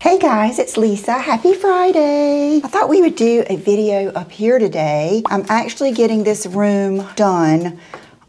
Hey guys, it's Lisa. Happy Friday. I thought we would do a video up here today. I'm actually getting this room done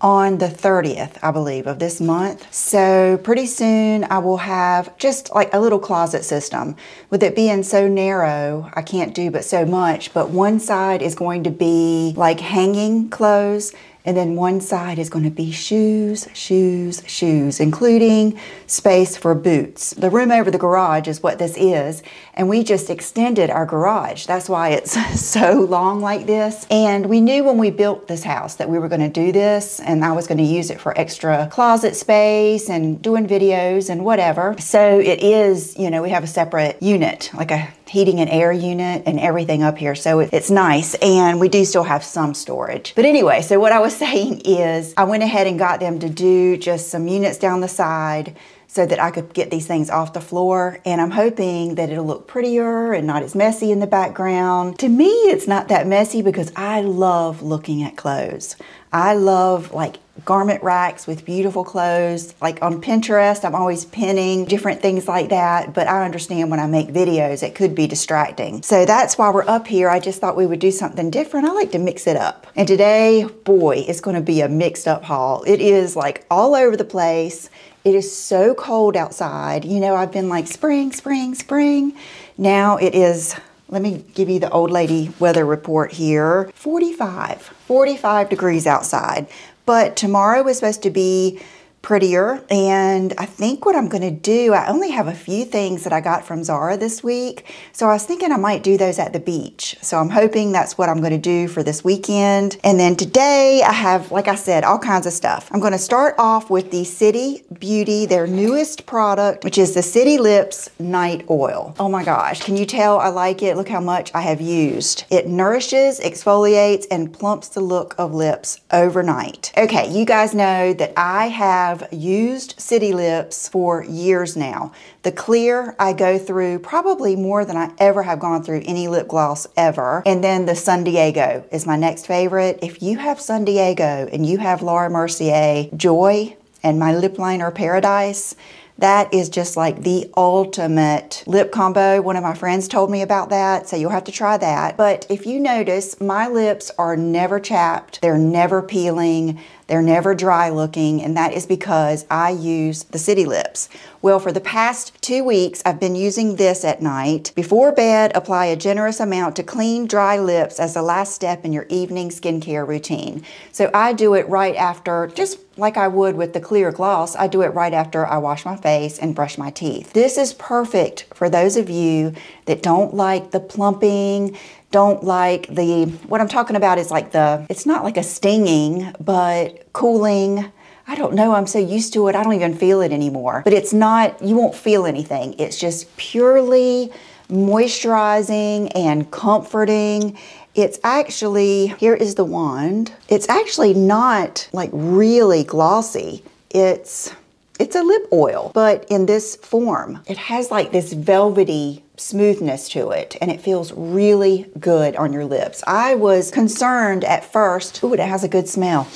on the 30th, I believe, of this month. So pretty soon I will have just like a little closet system. With it being so narrow, I can't do but so much, but one side is going to be like hanging clothes and then one side is going to be shoes, shoes, shoes, including space for boots. The room over the garage is what this is. And we just extended our garage. That's why it's so long like this. And we knew when we built this house that we were going to do this and I was going to use it for extra closet space and doing videos and whatever. So it is, you know, we have a separate unit, like a heating and air unit and everything up here. So it's nice. And we do still have some storage. But anyway, so what I was saying is I went ahead and got them to do just some units down the side so that I could get these things off the floor. And I'm hoping that it'll look prettier and not as messy in the background. To me, it's not that messy because I love looking at clothes. I love like garment racks with beautiful clothes. Like on Pinterest, I'm always pinning different things like that, but I understand when I make videos, it could be distracting. So that's why we're up here. I just thought we would do something different. I like to mix it up. And today, boy, it's gonna be a mixed up haul. It is like all over the place. It is so cold outside. You know, I've been like spring, spring, spring. Now it is let me give you the old lady weather report here. 45, 45 degrees outside. But tomorrow is supposed to be prettier. And I think what I'm going to do, I only have a few things that I got from Zara this week. So I was thinking I might do those at the beach. So I'm hoping that's what I'm going to do for this weekend. And then today I have, like I said, all kinds of stuff. I'm going to start off with the City Beauty, their newest product, which is the City Lips Night Oil. Oh my gosh, can you tell I like it? Look how much I have used. It nourishes, exfoliates, and plumps the look of lips overnight. Okay, you guys know that I have have used City Lips for years now. The clear I go through probably more than I ever have gone through any lip gloss ever. And then the Sun Diego is my next favorite. If you have Sun Diego and you have Laura Mercier Joy and my lip liner Paradise, that is just like the ultimate lip combo. One of my friends told me about that, so you'll have to try that. But if you notice, my lips are never chapped. They're never peeling. They're never dry looking, and that is because I use the City Lips. Well, for the past two weeks, I've been using this at night. Before bed, apply a generous amount to clean dry lips as the last step in your evening skincare routine. So I do it right after, just like I would with the clear gloss, I do it right after I wash my face and brush my teeth. This is perfect for those of you that don't like the plumping, don't like the, what I'm talking about is like the, it's not like a stinging, but cooling. I don't know, I'm so used to it, I don't even feel it anymore. But it's not, you won't feel anything. It's just purely moisturizing and comforting. It's actually, here is the wand. It's actually not like really glossy. It's, it's a lip oil, but in this form. It has like this velvety smoothness to it and it feels really good on your lips. I was concerned at first, ooh, it has a good smell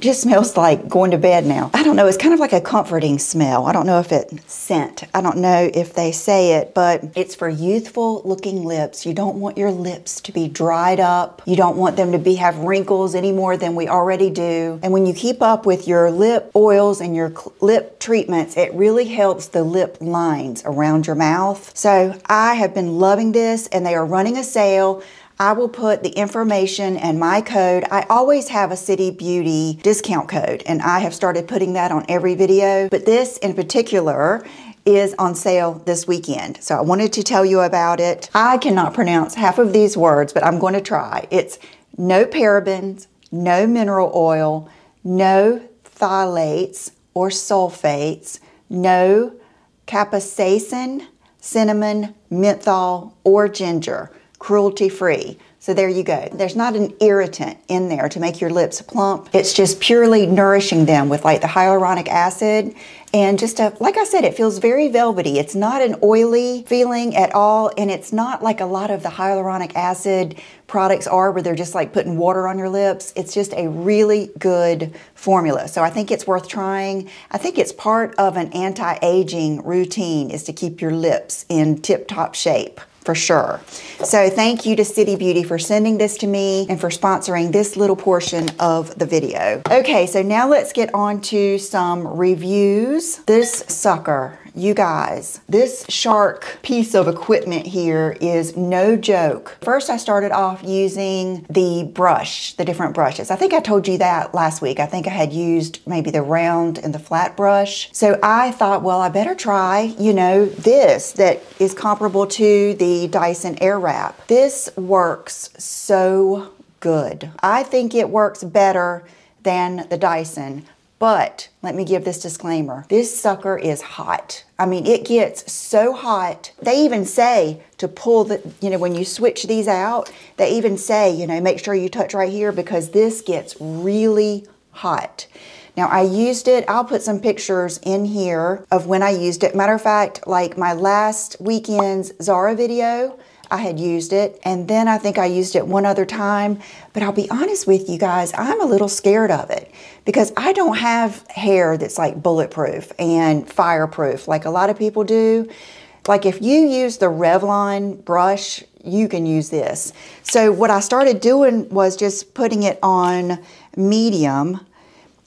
just smells like going to bed now. I don't know, it's kind of like a comforting smell. I don't know if it scent. I don't know if they say it, but it's for youthful looking lips. You don't want your lips to be dried up. You don't want them to be have wrinkles any more than we already do. And when you keep up with your lip oils and your lip treatments, it really helps the lip lines around your mouth. So I have been loving this and they are running a sale. I will put the information and my code. I always have a City Beauty discount code and I have started putting that on every video, but this in particular is on sale this weekend. So I wanted to tell you about it. I cannot pronounce half of these words, but I'm going to try. It's no parabens, no mineral oil, no phthalates or sulfates, no capsaicin, cinnamon, menthol, or ginger cruelty free. So there you go. There's not an irritant in there to make your lips plump. It's just purely nourishing them with like the hyaluronic acid and just a, like I said, it feels very velvety. It's not an oily feeling at all and it's not like a lot of the hyaluronic acid products are where they're just like putting water on your lips. It's just a really good formula. So I think it's worth trying. I think it's part of an anti-aging routine is to keep your lips in tip-top shape for sure. So thank you to City Beauty for sending this to me and for sponsoring this little portion of the video. Okay, so now let's get on to some reviews. This sucker you guys, this Shark piece of equipment here is no joke. First, I started off using the brush, the different brushes. I think I told you that last week. I think I had used maybe the round and the flat brush. So I thought, well, I better try, you know, this that is comparable to the Dyson Airwrap. This works so good. I think it works better than the Dyson. But let me give this disclaimer. This sucker is hot. I mean, it gets so hot. They even say to pull the, you know, when you switch these out, they even say, you know, make sure you touch right here because this gets really hot. Now I used it, I'll put some pictures in here of when I used it. Matter of fact, like my last weekend's Zara video, I had used it. And then I think I used it one other time. But I'll be honest with you guys, I'm a little scared of it because I don't have hair that's like bulletproof and fireproof like a lot of people do. Like if you use the Revlon brush, you can use this. So what I started doing was just putting it on medium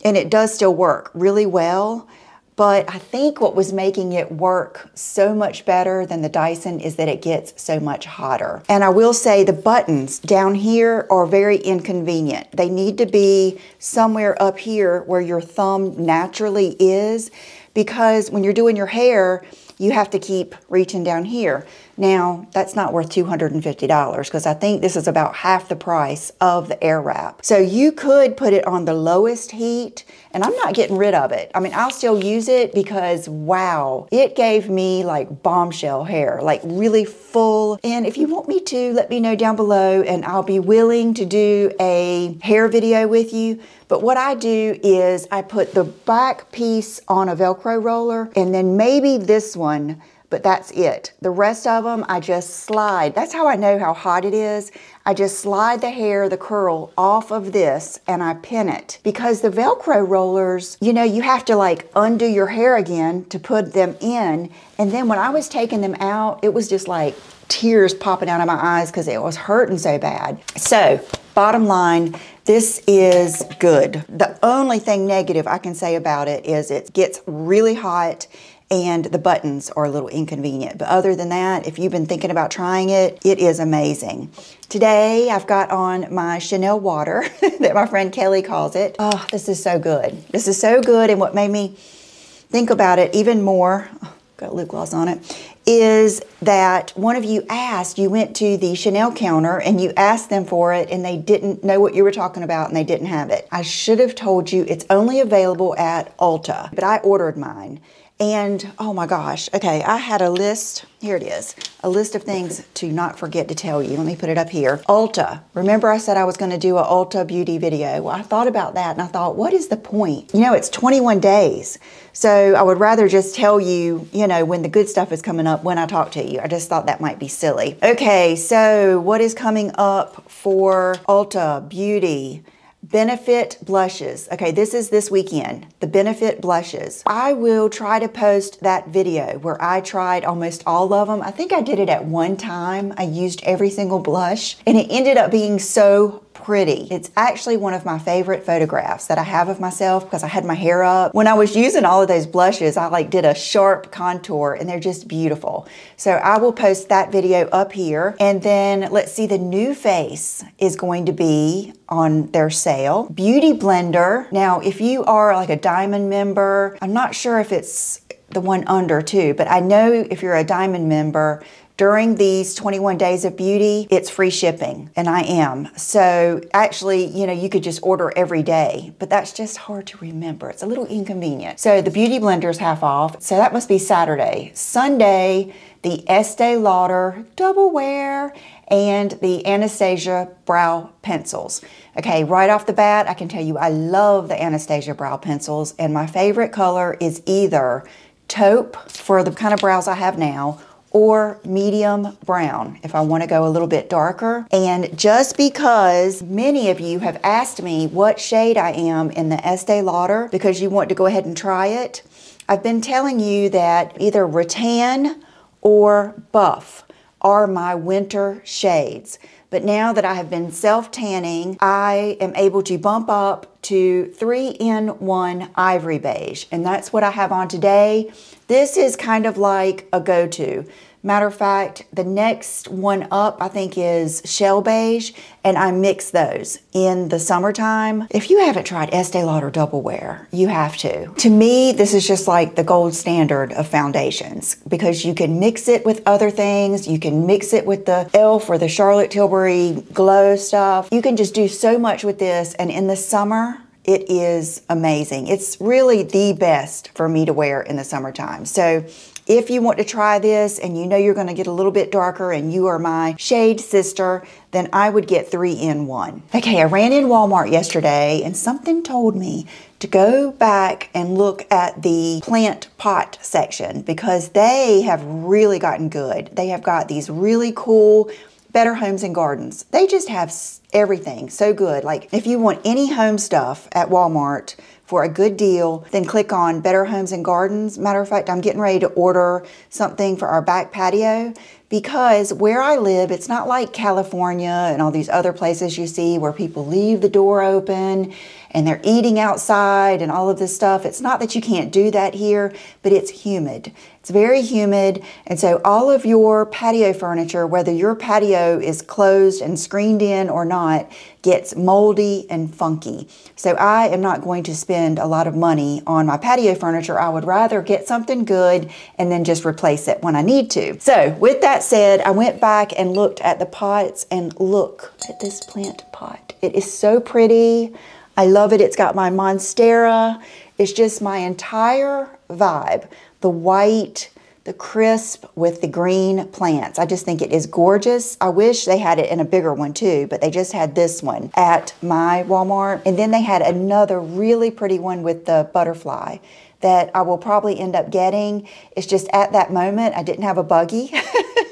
and it does still work really well. But I think what was making it work so much better than the Dyson is that it gets so much hotter. And I will say the buttons down here are very inconvenient. They need to be somewhere up here where your thumb naturally is because when you're doing your hair, you have to keep reaching down here. Now, that's not worth $250 because I think this is about half the price of the air wrap. So you could put it on the lowest heat and I'm not getting rid of it. I mean, I'll still use it because wow, it gave me like bombshell hair, like really full. And if you want me to, let me know down below and I'll be willing to do a hair video with you. But what I do is I put the back piece on a Velcro roller and then maybe this one but that's it. The rest of them, I just slide. That's how I know how hot it is. I just slide the hair, the curl off of this and I pin it. Because the Velcro rollers, you know, you have to like undo your hair again to put them in. And then when I was taking them out, it was just like tears popping out of my eyes because it was hurting so bad. So bottom line, this is good. The only thing negative I can say about it is it gets really hot and the buttons are a little inconvenient. But other than that, if you've been thinking about trying it, it is amazing. Today, I've got on my Chanel water that my friend Kelly calls it. Oh, this is so good. This is so good, and what made me think about it even more, oh, got lip gloss on it, is that one of you asked, you went to the Chanel counter and you asked them for it and they didn't know what you were talking about and they didn't have it. I should have told you it's only available at Ulta, but I ordered mine and oh my gosh, okay, I had a list, here it is, a list of things to not forget to tell you. Let me put it up here. Ulta. Remember I said I was gonna do a Ulta beauty video? Well, I thought about that and I thought, what is the point? You know, it's 21 days. So I would rather just tell you, you know, when the good stuff is coming up when I talk to you. I just thought that might be silly. Okay, so what is coming up for Ulta Beauty? Benefit blushes. Okay, this is this weekend, the Benefit blushes. I will try to post that video where I tried almost all of them. I think I did it at one time. I used every single blush and it ended up being so pretty. It's actually one of my favorite photographs that I have of myself because I had my hair up. When I was using all of those blushes, I like did a sharp contour and they're just beautiful. So I will post that video up here. And then let's see, the new face is going to be on their sale. Beauty Blender. Now, if you are like a diamond member, I'm not sure if it's the one under too, but I know if you're a diamond member, during these 21 days of beauty, it's free shipping, and I am. So actually, you know, you could just order every day, but that's just hard to remember. It's a little inconvenient. So the Beauty Blender is half off. So that must be Saturday. Sunday, the Estee Lauder Double Wear and the Anastasia Brow Pencils. Okay, right off the bat, I can tell you I love the Anastasia Brow Pencils, and my favorite color is either taupe for the kind of brows I have now or medium brown if I want to go a little bit darker. And just because many of you have asked me what shade I am in the Estee Lauder because you want to go ahead and try it, I've been telling you that either rattan or buff are my winter shades. But now that I have been self-tanning, I am able to bump up to 3 in 1 ivory beige. And that's what I have on today. This is kind of like a go-to. Matter of fact, the next one up I think is shell beige and I mix those in the summertime. If you haven't tried Estee Lauder Double Wear, you have to. To me, this is just like the gold standard of foundations because you can mix it with other things. You can mix it with the e.l.f. or the Charlotte Tilbury Glow stuff. You can just do so much with this and in the summer, it is amazing. It's really the best for me to wear in the summertime. So if you want to try this and you know you're going to get a little bit darker and you are my shade sister, then I would get three in one. Okay, I ran in Walmart yesterday and something told me to go back and look at the plant pot section because they have really gotten good. They have got these really cool Better Homes and Gardens. They just have everything so good. Like if you want any home stuff at Walmart, for a good deal, then click on Better Homes and Gardens. Matter of fact, I'm getting ready to order something for our back patio because where I live, it's not like California and all these other places you see where people leave the door open and they're eating outside and all of this stuff. It's not that you can't do that here, but it's humid. It's very humid, and so all of your patio furniture, whether your patio is closed and screened in or not, gets moldy and funky. So I am not going to spend a lot of money on my patio furniture. I would rather get something good and then just replace it when I need to. So with that said, I went back and looked at the pots and look at this plant pot. It is so pretty. I love it. It's got my Monstera. It's just my entire vibe the white, the crisp with the green plants. I just think it is gorgeous. I wish they had it in a bigger one too, but they just had this one at my Walmart. And then they had another really pretty one with the butterfly that I will probably end up getting. It's just at that moment, I didn't have a buggy.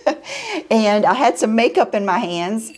and I had some makeup in my hands,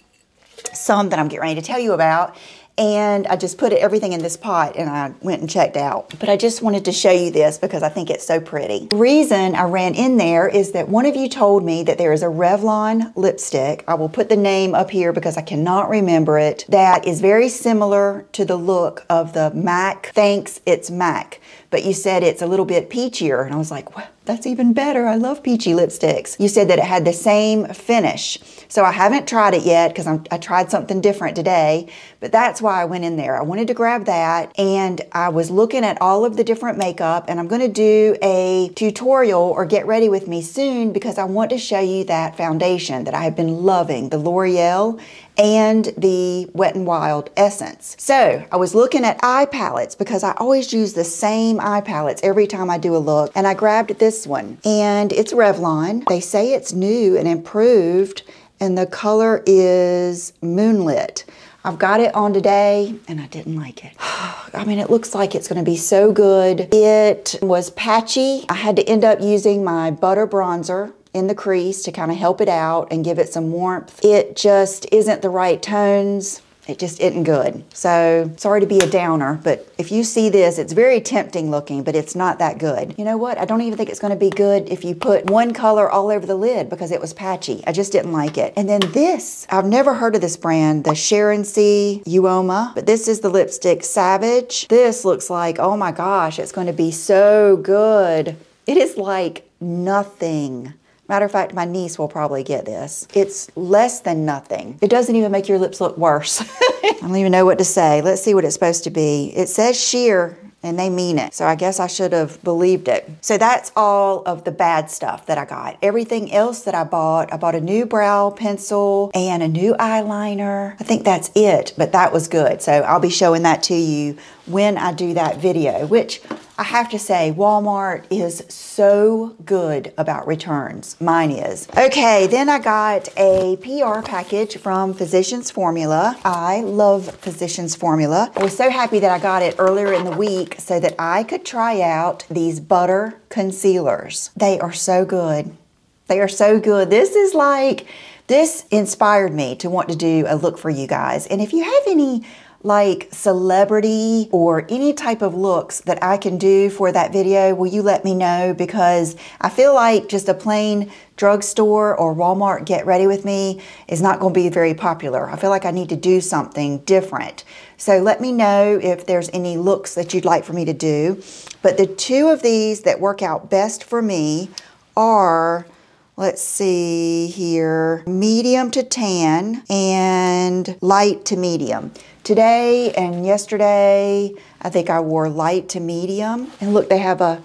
some that I'm getting ready to tell you about and I just put everything in this pot and I went and checked out. But I just wanted to show you this because I think it's so pretty. The reason I ran in there is that one of you told me that there is a Revlon lipstick. I will put the name up here because I cannot remember it. That is very similar to the look of the MAC Thanks It's MAC. But you said it's a little bit peachier and I was like, well, that's even better. I love peachy lipsticks. You said that it had the same finish. So I haven't tried it yet because I tried something different today, but that's why I went in there. I wanted to grab that and I was looking at all of the different makeup and I'm gonna do a tutorial or get ready with me soon because I want to show you that foundation that I have been loving, the L'Oreal and the Wet n Wild Essence. So I was looking at eye palettes because I always use the same eye palettes every time I do a look and I grabbed this one and it's Revlon. They say it's new and improved and the color is Moonlit. I've got it on today and I didn't like it. I mean, it looks like it's gonna be so good. It was patchy. I had to end up using my butter bronzer in the crease to kind of help it out and give it some warmth. It just isn't the right tones. It just isn't good. So sorry to be a downer, but if you see this, it's very tempting looking, but it's not that good. You know what? I don't even think it's gonna be good if you put one color all over the lid because it was patchy. I just didn't like it. And then this, I've never heard of this brand, the Sharon C. Uoma, but this is the lipstick Savage. This looks like, oh my gosh, it's gonna be so good. It is like nothing Matter of fact, my niece will probably get this. It's less than nothing. It doesn't even make your lips look worse. I don't even know what to say. Let's see what it's supposed to be. It says sheer and they mean it. So I guess I should have believed it. So that's all of the bad stuff that I got. Everything else that I bought, I bought a new brow pencil and a new eyeliner. I think that's it, but that was good. So I'll be showing that to you when I do that video, which I have to say, Walmart is so good about returns. Mine is. Okay, then I got a PR package from Physicians Formula. I love Physicians Formula. I was so happy that I got it earlier in the week so that I could try out these butter concealers. They are so good. They are so good. This is like, this inspired me to want to do a look for you guys. And if you have any like celebrity or any type of looks that I can do for that video, will you let me know? Because I feel like just a plain drugstore or Walmart get ready with me is not going to be very popular. I feel like I need to do something different. So let me know if there's any looks that you'd like for me to do. But the two of these that work out best for me are let's see here, medium to tan and light to medium. Today and yesterday, I think I wore light to medium. And look, they have a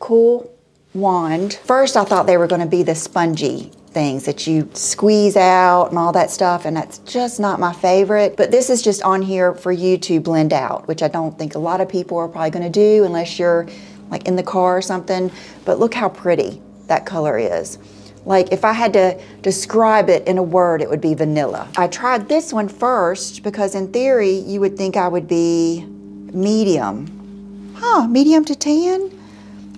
cool wand. First, I thought they were going to be the spongy things that you squeeze out and all that stuff, and that's just not my favorite. But this is just on here for you to blend out, which I don't think a lot of people are probably going to do unless you're like in the car or something. But look how pretty that color is. Like if I had to describe it in a word, it would be vanilla. I tried this one first because in theory, you would think I would be medium. Huh, medium to tan?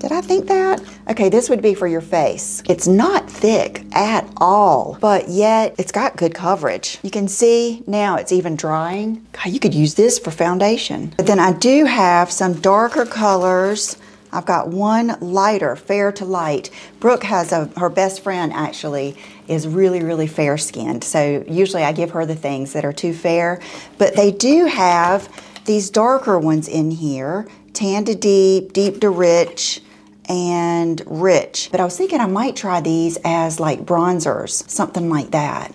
Did I think that? Okay, this would be for your face. It's not thick at all, but yet it's got good coverage. You can see now it's even drying. God, you could use this for foundation. But then I do have some darker colors I've got one lighter, fair to light. Brooke has a, her best friend actually is really, really fair skinned. So usually I give her the things that are too fair, but they do have these darker ones in here, tan to deep, deep to rich, and rich. But I was thinking I might try these as like bronzers, something like that.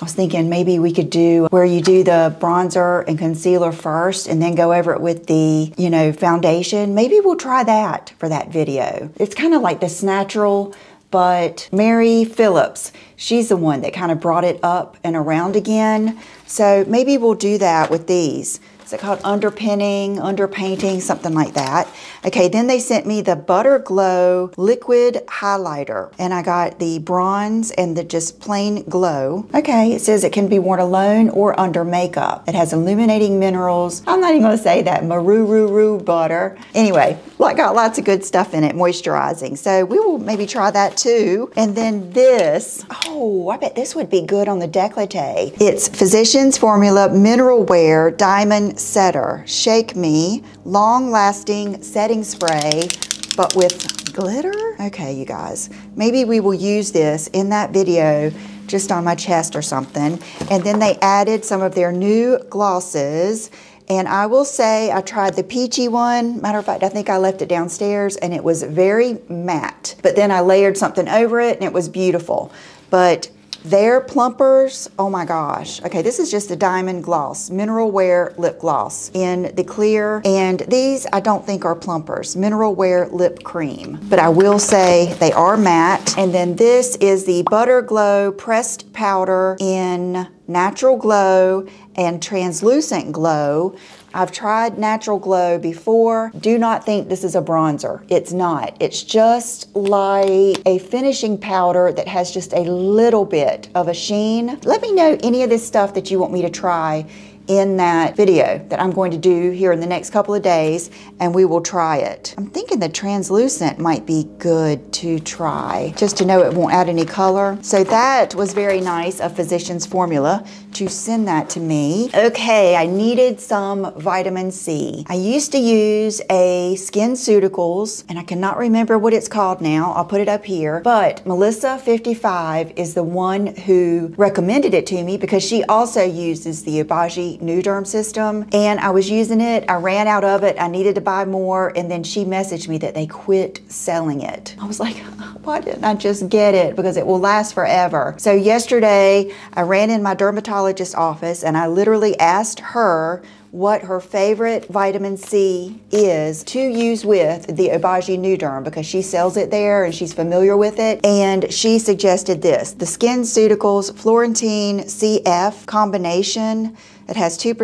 I was thinking maybe we could do where you do the bronzer and concealer first and then go over it with the, you know, foundation. Maybe we'll try that for that video. It's kind of like this natural, but Mary Phillips, she's the one that kind of brought it up and around again. So maybe we'll do that with these. Is it called underpinning, underpainting, something like that? Okay, then they sent me the Butter Glow Liquid Highlighter, and I got the bronze and the just plain glow. Okay, it says it can be worn alone or under makeup. It has illuminating minerals. I'm not even gonna say that, marururu butter. Anyway, got lots of good stuff in it, moisturizing. So we will maybe try that too. And then this, oh, I bet this would be good on the décolleté. It's Physicians Formula Mineral Wear Diamond Setter. Shake Me Long Lasting Setting Spray, but with glitter? Okay, you guys. Maybe we will use this in that video just on my chest or something. And then they added some of their new glosses. And I will say I tried the peachy one. Matter of fact, I think I left it downstairs and it was very matte. But then I layered something over it and it was beautiful. But their plumpers, oh my gosh. Okay, this is just a diamond gloss, mineral wear lip gloss in the clear. And these I don't think are plumpers, mineral wear lip cream. But I will say they are matte. And then this is the Butter Glow pressed powder in Natural Glow and Translucent Glow. I've tried Natural Glow before. Do not think this is a bronzer. It's not. It's just like a finishing powder that has just a little bit of a sheen. Let me know any of this stuff that you want me to try in that video that I'm going to do here in the next couple of days and we will try it. I'm thinking the translucent might be good to try just to know it won't add any color. So that was very nice of Physicians Formula to send that to me. Okay, I needed some vitamin C. I used to use a SkinCeuticals and I cannot remember what it's called now. I'll put it up here. But Melissa55 is the one who recommended it to me because she also uses the Obagi Nuderm system and I was using it. I ran out of it. I needed to buy more and then she messaged me that they quit selling it. I was like, why didn't I just get it? Because it will last forever. So yesterday I ran in my dermatologist office and I literally asked her what her favorite vitamin C is to use with the Obagi Nuderm because she sells it there and she's familiar with it. And she suggested this, the SkinCeuticals Phloretin CF combination it has 2%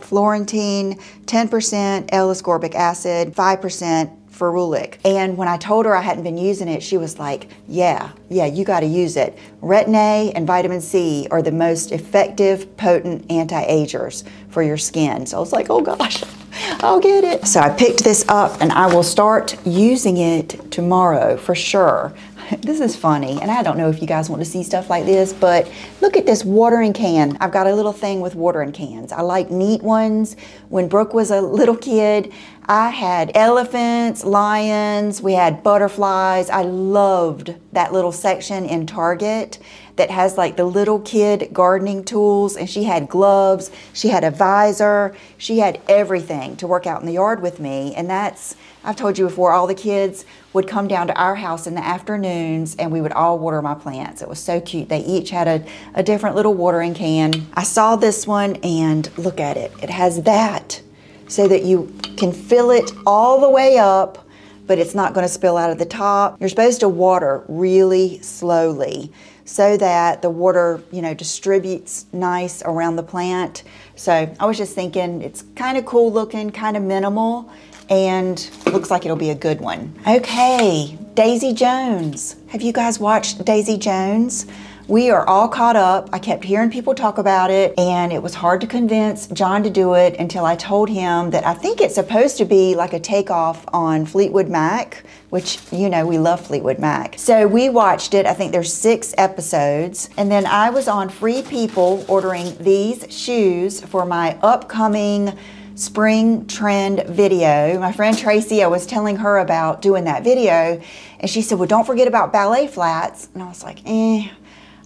phloretin, 10% L-ascorbic acid, 5% ferulic. And when I told her I hadn't been using it, she was like, yeah, yeah, you got to use it. Retin-A and vitamin C are the most effective, potent anti-agers for your skin. So I was like, oh gosh, I'll get it. So I picked this up and I will start using it tomorrow for sure. This is funny, and I don't know if you guys want to see stuff like this, but look at this watering can. I've got a little thing with watering cans. I like neat ones. When Brooke was a little kid, I had elephants, lions, we had butterflies. I loved that little section in Target that has like the little kid gardening tools and she had gloves, she had a visor, she had everything to work out in the yard with me and that's I've told you before all the kids would come down to our house in the afternoons and we would all water my plants. It was so cute. They each had a, a different little watering can. I saw this one and look at it. It has that so that you can fill it all the way up, but it's not gonna spill out of the top. You're supposed to water really slowly so that the water, you know, distributes nice around the plant. So I was just thinking it's kind of cool looking, kind of minimal, and looks like it'll be a good one. Okay, Daisy Jones. Have you guys watched Daisy Jones? We are all caught up. I kept hearing people talk about it, and it was hard to convince John to do it until I told him that I think it's supposed to be like a takeoff on Fleetwood Mac, which you know we love Fleetwood Mac. So we watched it. I think there's six episodes, and then I was on Free People ordering these shoes for my upcoming spring trend video. My friend Tracy, I was telling her about doing that video, and she said, Well, don't forget about ballet flats. And I was like, Eh,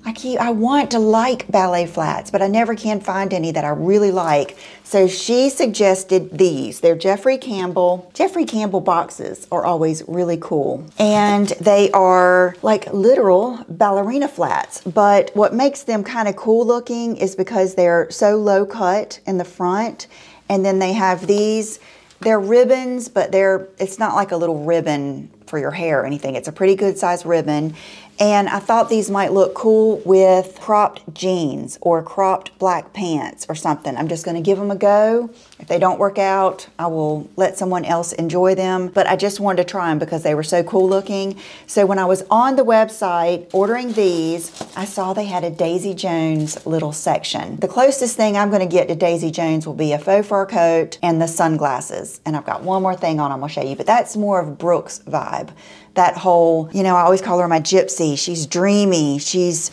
I keep I want to like ballet flats, but I never can find any that I really like. So she suggested these. They're Jeffrey Campbell. Jeffrey Campbell boxes are always really cool. And they are like literal ballerina flats. But what makes them kind of cool looking is because they're so low cut in the front. And then they have these they're ribbons, but they're it's not like a little ribbon for your hair or anything. It's a pretty good size ribbon. And I thought these might look cool with cropped jeans or cropped black pants or something. I'm just gonna give them a go. If they don't work out, I will let someone else enjoy them. But I just wanted to try them because they were so cool looking. So when I was on the website ordering these, I saw they had a Daisy Jones little section. The closest thing I'm gonna get to Daisy Jones will be a faux fur coat and the sunglasses. And I've got one more thing on I'm gonna show you, but that's more of Brooke's vibe that whole, you know, I always call her my gypsy. She's dreamy. She's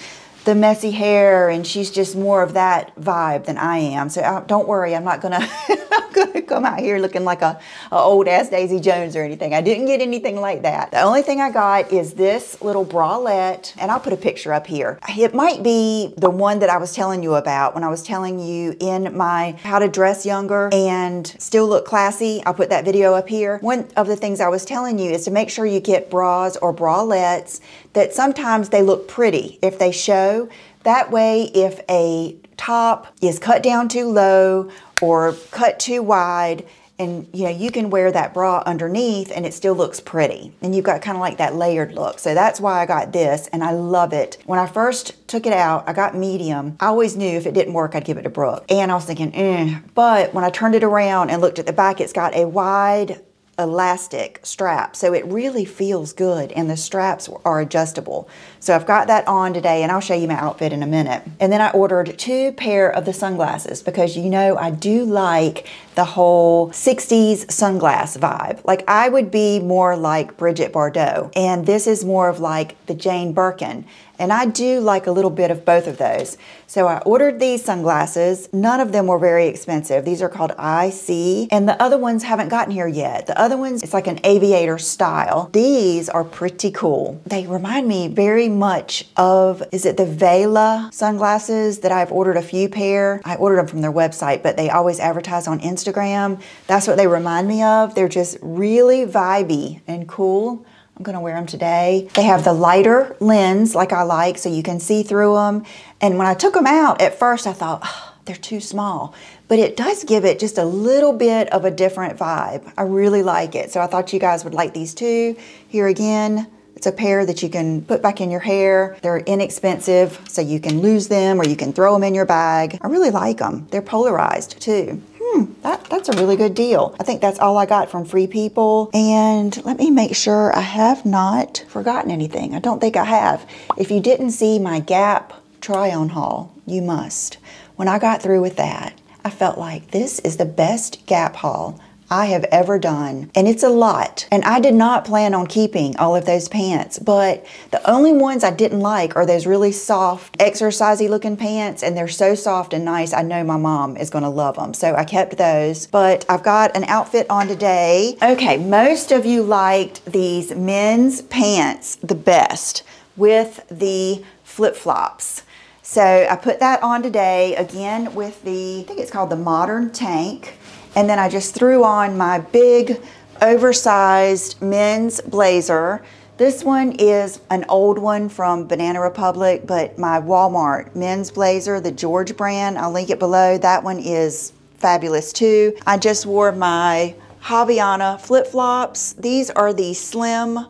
the messy hair and she's just more of that vibe than I am. So uh, don't worry, I'm not gonna, I'm gonna come out here looking like a, a, old ass Daisy Jones or anything. I didn't get anything like that. The only thing I got is this little bralette and I'll put a picture up here. It might be the one that I was telling you about when I was telling you in my how to dress younger and still look classy. I'll put that video up here. One of the things I was telling you is to make sure you get bras or bralettes that sometimes they look pretty if they show. That way, if a top is cut down too low or cut too wide, and you know you can wear that bra underneath and it still looks pretty. And you've got kind of like that layered look. So that's why I got this and I love it. When I first took it out I got medium. I always knew if it didn't work I'd give it to Brooke. And I was thinking eh. but when I turned it around and looked at the back it's got a wide elastic strap. So it really feels good and the straps are adjustable so I've got that on today and I'll show you my outfit in a minute and then I ordered two pair of the sunglasses because you know I do like the whole 60s sunglass vibe like I would be more like Brigitte Bardot and this is more of like the Jane Birkin and I do like a little bit of both of those. So I ordered these sunglasses. None of them were very expensive. These are called IC, and the other ones haven't gotten here yet. The other ones, it's like an aviator style. These are pretty cool. They remind me very much of, is it the Vela sunglasses that I've ordered a few pair? I ordered them from their website, but they always advertise on Instagram. That's what they remind me of. They're just really vibey and cool. I'm gonna wear them today. They have the lighter lens like I like so you can see through them. And when I took them out, at first I thought, oh, they're too small. But it does give it just a little bit of a different vibe. I really like it. So I thought you guys would like these too. Here again, it's a pair that you can put back in your hair. They're inexpensive, so you can lose them or you can throw them in your bag. I really like them. They're polarized too. Hmm, that, that's a really good deal. I think that's all I got from Free People. And let me make sure I have not forgotten anything. I don't think I have. If you didn't see my Gap try-on haul, you must. When I got through with that, I felt like this is the best Gap haul I have ever done. And it's a lot. And I did not plan on keeping all of those pants, but the only ones I didn't like are those really soft, exercisey looking pants. And they're so soft and nice. I know my mom is gonna love them. So I kept those, but I've got an outfit on today. Okay, most of you liked these men's pants the best with the flip-flops. So I put that on today again with the, I think it's called the Modern Tank. And then I just threw on my big oversized men's blazer. This one is an old one from Banana Republic, but my Walmart men's blazer, the George brand, I'll link it below. That one is fabulous too. I just wore my Havaiana flip-flops. These are the slim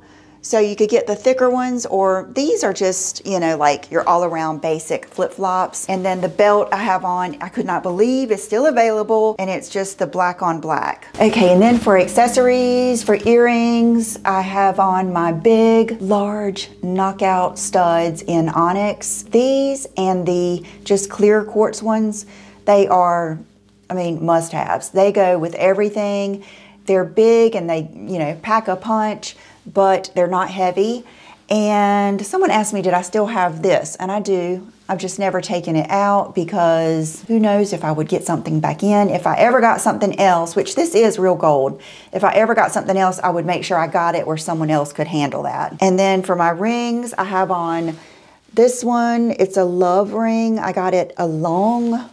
so you could get the thicker ones or these are just, you know, like your all around basic flip-flops. And then the belt I have on, I could not believe is still available and it's just the black on black. Okay, and then for accessories, for earrings, I have on my big, large knockout studs in onyx. These and the just clear quartz ones, they are, I mean, must haves. They go with everything. They're big and they, you know, pack a punch but they're not heavy. And someone asked me, did I still have this? And I do. I've just never taken it out because who knows if I would get something back in. If I ever got something else, which this is real gold, if I ever got something else, I would make sure I got it where someone else could handle that. And then for my rings, I have on this one. It's a love ring. I got it a long,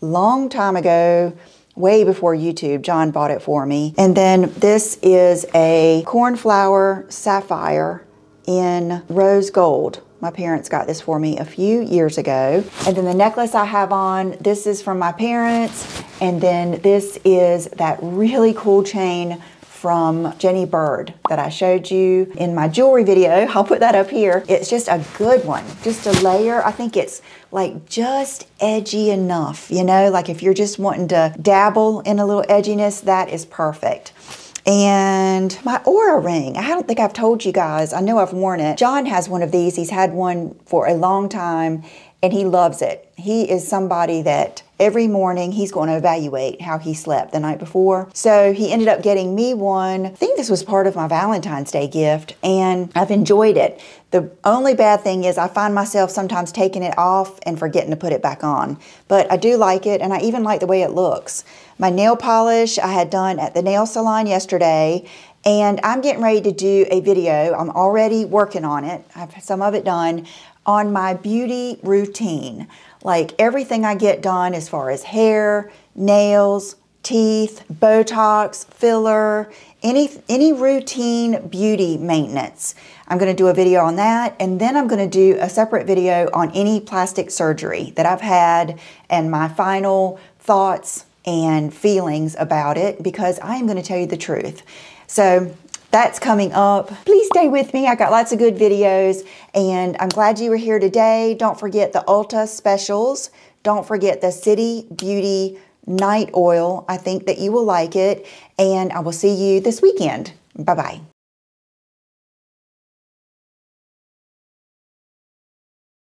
long time ago way before YouTube. John bought it for me. And then this is a cornflower sapphire in rose gold. My parents got this for me a few years ago. And then the necklace I have on, this is from my parents. And then this is that really cool chain from Jenny Bird that I showed you in my jewelry video. I'll put that up here. It's just a good one, just a layer. I think it's like just edgy enough, you know, like if you're just wanting to dabble in a little edginess, that is perfect. And my Oura ring, I don't think I've told you guys, I know I've worn it. John has one of these, he's had one for a long time and he loves it. He is somebody that every morning he's going to evaluate how he slept the night before. So he ended up getting me one. I think this was part of my Valentine's Day gift and I've enjoyed it. The only bad thing is I find myself sometimes taking it off and forgetting to put it back on. But I do like it and I even like the way it looks. My nail polish I had done at the nail salon yesterday and I'm getting ready to do a video. I'm already working on it. I have some of it done on my beauty routine. Like everything I get done as far as hair, nails, teeth, Botox, filler, any, any routine beauty maintenance. I'm going to do a video on that and then I'm going to do a separate video on any plastic surgery that I've had and my final thoughts and feelings about it because I am going to tell you the truth. So that's coming up. Please stay with me. I got lots of good videos and I'm glad you were here today. Don't forget the Ulta specials. Don't forget the City Beauty Night Oil. I think that you will like it and I will see you this weekend. Bye-bye.